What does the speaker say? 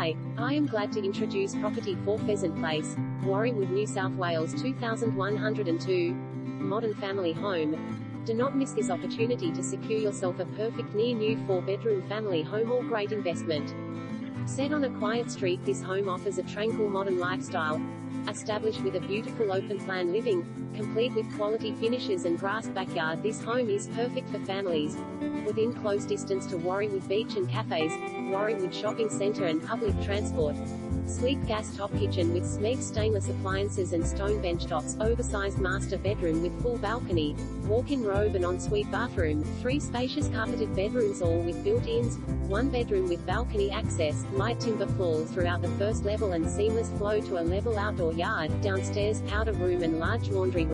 Hi, I am glad to introduce property 4 Pheasant Place, Warriewood, New South Wales 2102. Modern family home. Do not miss this opportunity to secure yourself a perfect near new 4 bedroom family home or great investment. Set on a quiet street, this home offers a tranquil modern lifestyle. Established with a beautiful open plan living, complete with quality finishes and grassed backyard, this home is perfect for families. Within close distance to Warriewood Beach and cafes, Warriewood Shopping Centre and public transport. Sleek gas top kitchen with Smeg stainless appliances and stone bench tops, oversized master bedroom with full balcony, walk-in robe and ensuite bathroom, three spacious carpeted bedrooms all with built-ins, one bedroom with balcony access, light timber floors throughout the first level and seamless flow to a level outdoor yard, downstairs powder room and large laundry